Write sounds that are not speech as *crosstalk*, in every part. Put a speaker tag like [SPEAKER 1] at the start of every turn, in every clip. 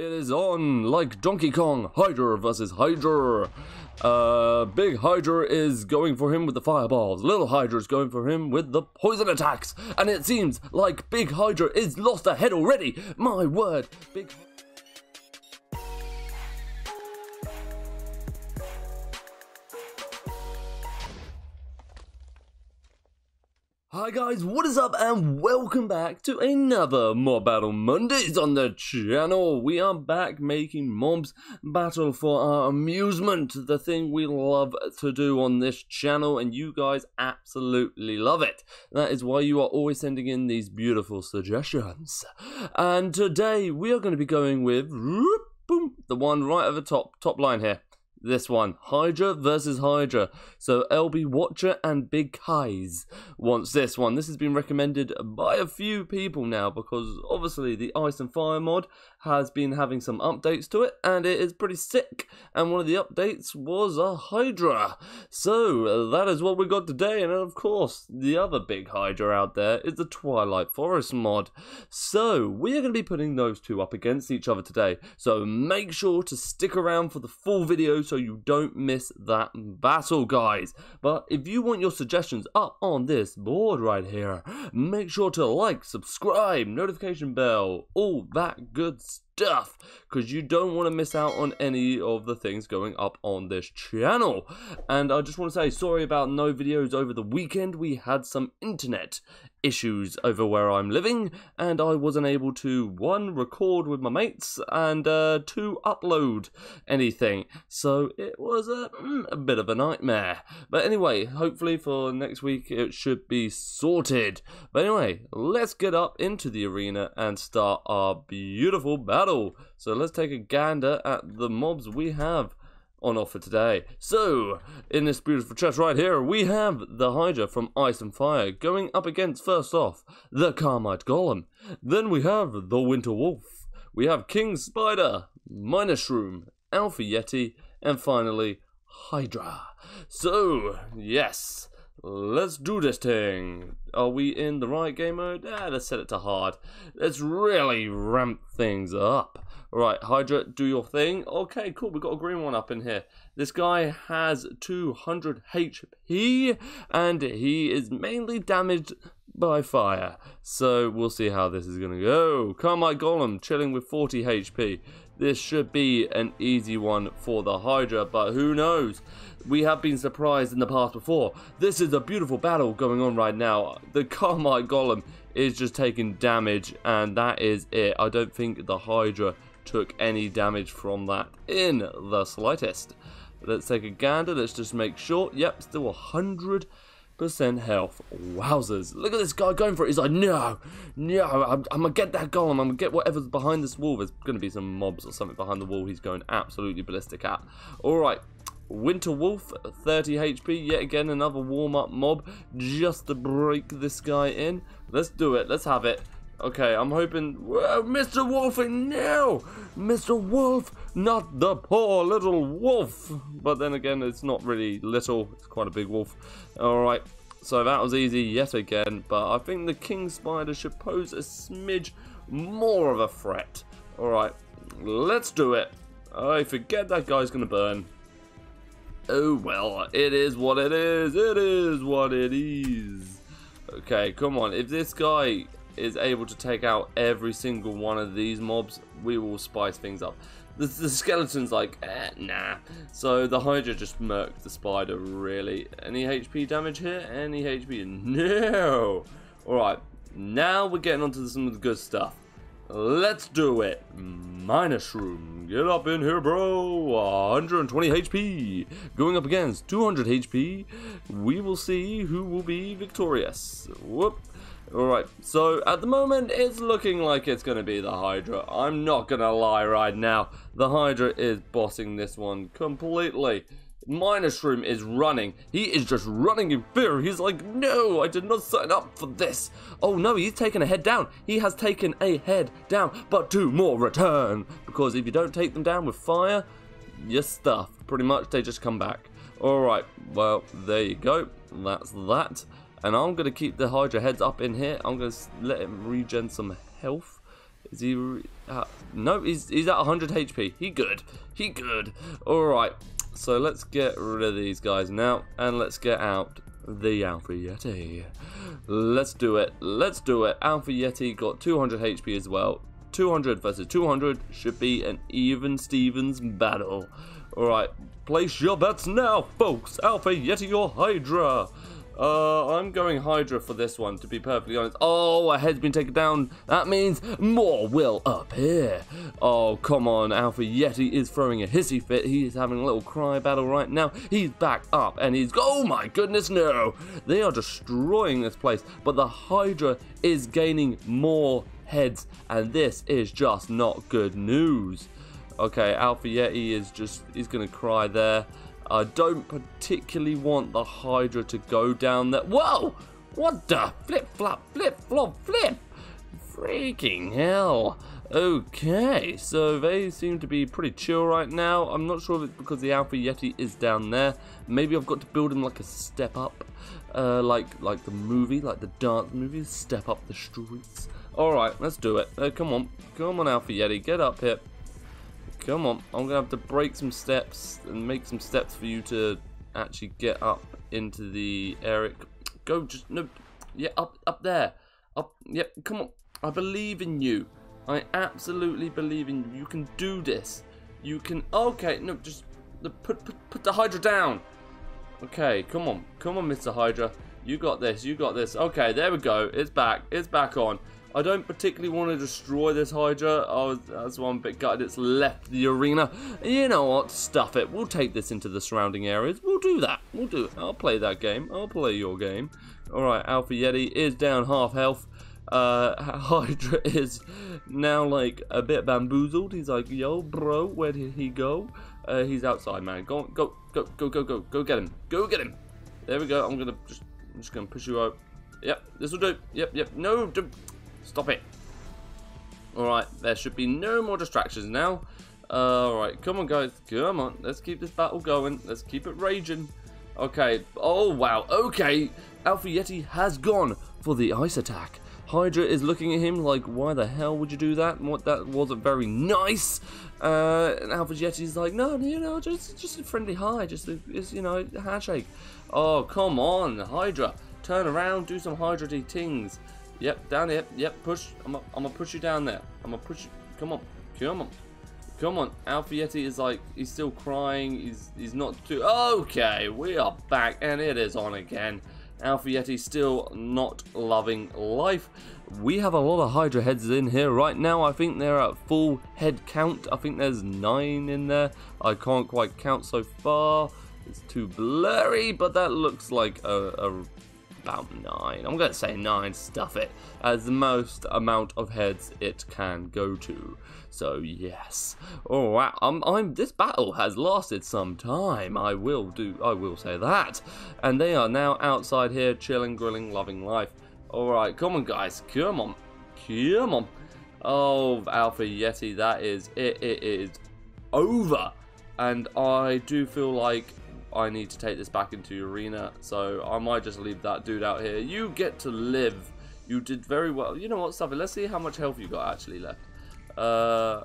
[SPEAKER 1] It is on like Donkey Kong, Hydra versus Hydra. Uh, Big Hydra is going for him with the fireballs. Little Hydra is going for him with the poison attacks. And it seems like Big Hydra is lost ahead already. My word, Big. Hi guys, what is up and welcome back to another Mob Battle Mondays on the channel. We are back making mobs battle for our amusement, the thing we love to do on this channel and you guys absolutely love it. That is why you are always sending in these beautiful suggestions. And today we are going to be going with boom, the one right at the top, top line here this one Hydra versus Hydra. So LB Watcher and Big Kais wants this one. This has been recommended by a few people now because obviously the Ice and Fire mod has been having some updates to it and it is pretty sick. And one of the updates was a Hydra. So that is what we got today. And of course, the other big Hydra out there is the Twilight Forest mod. So we are going to be putting those two up against each other today. So make sure to stick around for the full video so you don't miss that battle, guys. But if you want your suggestions up on this board right here, make sure to like, subscribe, notification bell, all that good it's stuff because you don't want to miss out on any of the things going up on this channel. And I just want to say sorry about no videos over the weekend. We had some internet issues over where I'm living, and I wasn't able to one record with my mates and uh, two upload anything. So it was a, mm, a bit of a nightmare. But anyway, hopefully for next week it should be sorted. But anyway, let's get up into the arena and start our beautiful battle. So let's take a gander at the mobs we have on offer today. So, in this beautiful chest right here, we have the Hydra from Ice and Fire going up against, first off, the Carmite Golem. Then we have the Winter Wolf. We have King Spider, Minoshroom, Alpha Yeti, and finally, Hydra. So, yes, let's do this thing. Are we in the right game mode? Let's set it to hard. Let's really ramp things up. Right, Hydra, do your thing. Okay, cool. We've got a green one up in here. This guy has 200 HP, and he is mainly damaged by fire. So we'll see how this is going to go. Carmite Golem chilling with 40 HP. This should be an easy one for the Hydra, but who knows? We have been surprised in the past before. This is a beautiful battle going on right now. The Carmite Golem is just taking damage, and that is it. I don't think the Hydra took any damage from that in the slightest. Let's take a gander. Let's just make sure. Yep, still 100% health. Wowzers. Look at this guy going for it. He's like, no, no, I'm, I'm going to get that golem. I'm going to get whatever's behind this wall. There's going to be some mobs or something behind the wall he's going absolutely ballistic at. All right. Winter Wolf, 30 HP, yet again another warm-up mob, just to break this guy in. Let's do it, let's have it. Okay, I'm hoping... Whoa, Mr. Wolf, no! Mr. Wolf, not the poor little wolf! But then again, it's not really little, it's quite a big wolf. Alright, so that was easy yet again, but I think the King Spider should pose a smidge more of a threat. Alright, let's do it. I forget that guy's gonna burn. Oh well, it is what it is, it is what it is. Okay, come on, if this guy is able to take out every single one of these mobs, we will spice things up. The, the skeleton's like, eh, nah. So the Hydra just murked the spider, really. Any HP damage here? Any HP? No! Alright, now we're getting onto some of the good stuff. Let's do it. Minoshroom, get up in here, bro. 120 HP. Going up against 200 HP. We will see who will be victorious. Whoop. Alright, so at the moment it's looking like it's going to be the Hydra. I'm not going to lie right now. The Hydra is bossing this one completely. Minoshroom is running. He is just running in fear. He's like, no, I did not sign up for this. Oh no, he's taken a head down. He has taken a head down, but two more return. Because if you don't take them down with fire, you're stuffed. Pretty much, they just come back. Alright, well, there you go. That's that. And I'm going to keep the Hydra heads up in here. I'm going to let him regen some health. Is he... Uh, no, he's, he's at 100 HP. He good. He good. Alright, so let's get rid of these guys now. And let's get out the Alpha Yeti. Let's do it. Let's do it. Alpha Yeti got 200 HP as well. 200 versus 200 should be an even Stevens battle. Alright, place your bets now, folks. Alpha Yeti or Hydra? Uh, I'm going Hydra for this one, to be perfectly honest. Oh, a head's been taken down. That means more will appear. Oh, come on. Alpha Yeti is throwing a hissy fit. He is having a little cry battle right now. He's back up, and he's... Oh, my goodness, no. They are destroying this place, but the Hydra is gaining more heads, and this is just not good news. Okay, Alpha Yeti is just... He's going to cry there. I don't particularly want the Hydra to go down there. Whoa! What the? Flip, flop, flip, flop, flip! Freaking hell. Okay, so they seem to be pretty chill right now. I'm not sure if it's because the Alpha Yeti is down there. Maybe I've got to build him like a step up. Uh, like like the movie, like the dance movie, Step Up the Streets. Alright, let's do it. Uh, come on, come on Alpha Yeti, get up here. Come on, I'm gonna have to break some steps and make some steps for you to actually get up into the Eric. Go, just no, yeah, up, up there, up. Yep, yeah, come on. I believe in you. I absolutely believe in you. You can do this. You can. Okay, no, just put put put the Hydra down. Okay, come on, come on, Mr. Hydra. You got this. You got this. Okay, there we go. It's back. It's back on. I don't particularly want to destroy this Hydra. I was, that's a bit gutted it's left the arena. You know what? Stuff it. We'll take this into the surrounding areas. We'll do that. We'll do it. I'll play that game. I'll play your game. Alright, Alpha Yeti is down half health. Uh, *laughs* Hydra is now like a bit bamboozled. He's like, yo, bro, where did he go? Uh, he's outside, man. Go, go, go, go, go, go, go get him. Go get him. There we go. I'm gonna just, I'm just gonna push you out. Yep, this will do. Yep, yep. No, don't. Stop it. Alright, there should be no more distractions now. Uh, Alright, come on guys, come on. Let's keep this battle going. Let's keep it raging. Okay, oh wow, okay. Alpha Yeti has gone for the ice attack. Hydra is looking at him like, why the hell would you do that? What that wasn't very nice. Uh, and Alpha Yeti's like, no, you know, just just a friendly hi, just a, just, you know, a handshake. Oh, come on, Hydra, turn around, do some Hydra things. Yep, down here. Yep, push. I'm, I'm gonna push you down there. I'm gonna push you. Come on. Come on. Come on. Yeti is like, he's still crying. He's, he's not too. Okay, we are back and it is on again. Yeti still not loving life. We have a lot of Hydra heads in here right now. I think they're at full head count. I think there's nine in there. I can't quite count so far. It's too blurry, but that looks like a, a about nine. I'm going to say nine, stuff it, as the most amount of heads it can go to. So yes. Oh wow, I'm, I'm, this battle has lasted some time. I will do, I will say that. And they are now outside here, chilling, grilling, loving life. Alright, come on guys, come on, come on. Oh, Alpha Yeti, that is, it, it is over. And I do feel like I need to take this back into arena, so I might just leave that dude out here. You get to live. You did very well. You know what, Stuffy, let's see how much health you got actually left. Uh,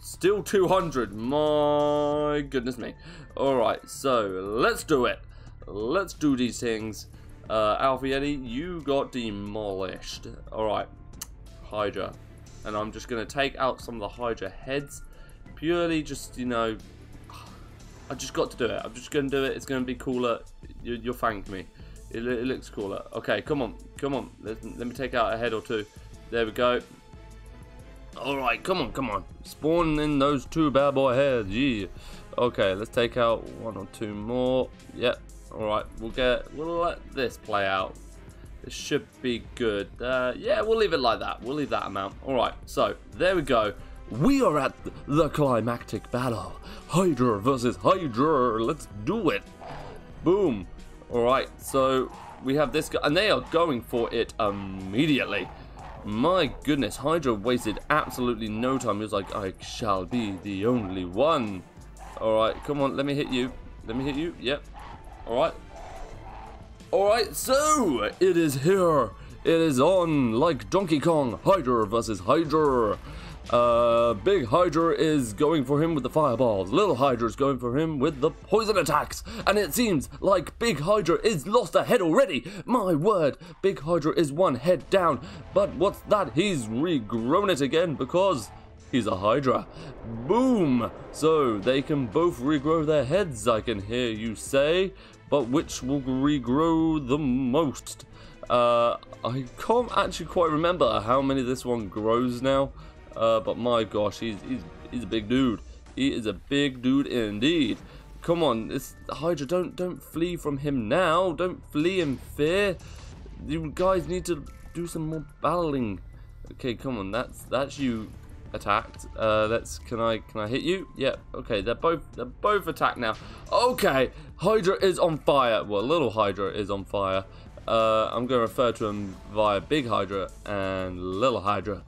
[SPEAKER 1] still 200. My goodness me. Alright, so let's do it. Let's do these things. Uh, Yeti, you got demolished. Alright, Hydra. And I'm just going to take out some of the Hydra heads. Purely just, you know, I just got to do it. I'm just going to do it. It's going to be cooler. You, will thank me. It, it, looks cooler. Okay, come on. Come on. Let, let me take out a head or two. There we go. Alright, come on, come on. Spawn in those two bad boy heads. Yeah. Okay, let's take out one or two more. Yep. Alright, we'll get... We'll let this play out. This should be good. Uh, yeah, we'll leave it like that. We'll leave that amount. Alright, so, there we go. We are at the climactic battle. Hydra versus Hydra. Let's do it. Boom. Alright, so we have this guy, and they are going for it immediately. My goodness, Hydra wasted absolutely no time. He was like, I shall be the only one. Alright, come on, let me hit you. Let me hit you. Yep. Alright. Alright, so it is here It is on like Donkey Kong, Hydra versus Hydra. Uh, Big Hydra is going for him with the fireballs. Little Hydra is going for him with the poison attacks. And it seems like Big Hydra is lost a head already. My word, Big Hydra is one head down. But what's that? He's regrown it again because he's a Hydra. Boom! So they can both regrow their heads, I can hear you say. But which will regrow the most? Uh, I can't actually quite remember how many this one grows now. Uh, but my gosh, he's, he's, he's a big dude. He is a big dude indeed. Come on, this Hydra, don't don't flee from him now. Don't flee in fear. You guys need to do some more battling. Okay, come on, that's that's you attacked. Uh, let's can I can I hit you? Yeah. Okay, they're both they're both attacked now. Okay, Hydra is on fire. Well, little Hydra is on fire. Uh, I'm going to refer to him via Big Hydra and Little Hydra.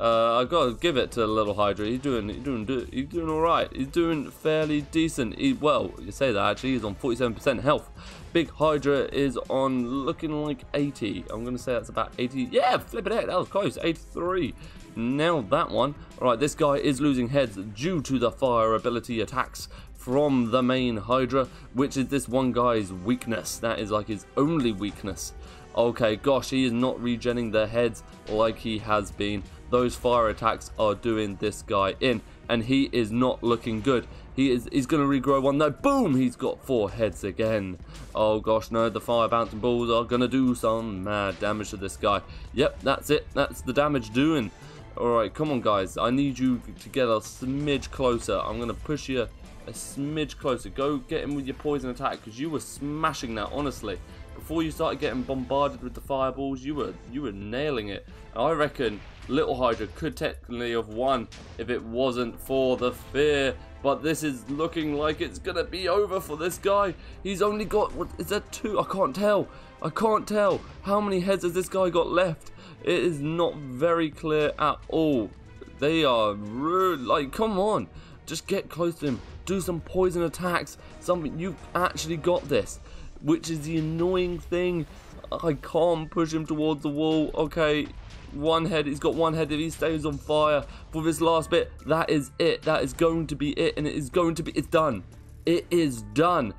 [SPEAKER 1] Uh, I gotta give it to Little Hydra. He's doing, he's doing, he's doing all right. He's doing fairly decent. He, well, you say that actually. He's on 47% health. Big Hydra is on looking like 80. I'm gonna say that's about 80. Yeah, flip it. That was close. 83. Nailed that one. All right, this guy is losing heads due to the fire ability attacks from the main Hydra, which is this one guy's weakness. That is like his only weakness. Okay, gosh, he is not regenning their heads like he has been. Those fire attacks are doing this guy in and he is not looking good. He is he's going to regrow one no boom he's got four heads again. Oh gosh no the fire bouncing balls are going to do some mad damage to this guy. Yep that's it. That's the damage doing. Alright come on guys. I need you to get a smidge closer. I'm going to push you a smidge closer go get him with your poison attack because you were smashing that honestly before you started getting bombarded with the fireballs you were you were nailing it I reckon Little Hydra could technically have won if it wasn't for the fear. But this is looking like it's to be over for this guy. He's only got, what, is that two? I can't tell. I can't tell. How many heads has this guy got left? It is not very clear at all. They are rude. Like, come on. Just get close to him. Do some poison attacks. Something. You've actually got this. Which is the annoying thing. I can't push him towards the wall. Okay, one head. He's got one head. If he stays on fire for this last bit, that is it. That is going to be it. And it is going to be, it's done. It is done.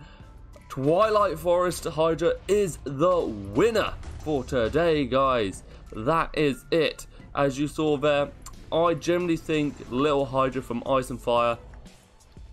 [SPEAKER 1] Twilight Forest Hydra is the winner for today, guys. That is it. As you saw there, I generally think Little Hydra from Ice and Fire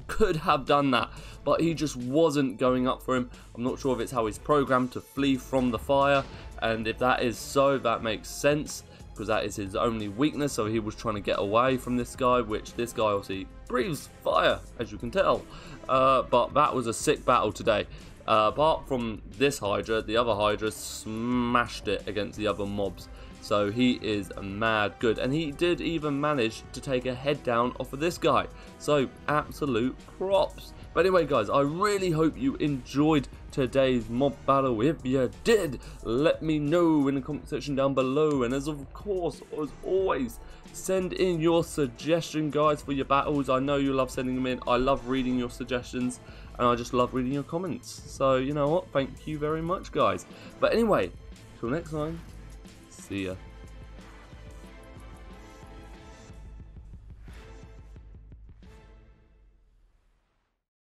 [SPEAKER 1] could have done that, but he just wasn't going up for him. I'm not sure if it's how he's programmed to flee from the fire, and if that is so, that makes sense because that is his only weakness. So he was trying to get away from this guy, which this guy obviously breathes fire, as you can tell. Uh, but that was a sick battle today. Uh, apart from this Hydra, the other Hydra smashed it against the other mobs. So he is mad good. And he did even manage to take a head down off of this guy. So absolute props. But anyway, guys, I really hope you enjoyed today's mob battle. If you did, let me know in the comment section down below. And as of course, as always, send in your suggestion, guys, for your battles. I know you love sending them in. I love reading your suggestions. And I just love reading your comments. So, you know what? Thank you very much, guys. But anyway, till next time, see ya.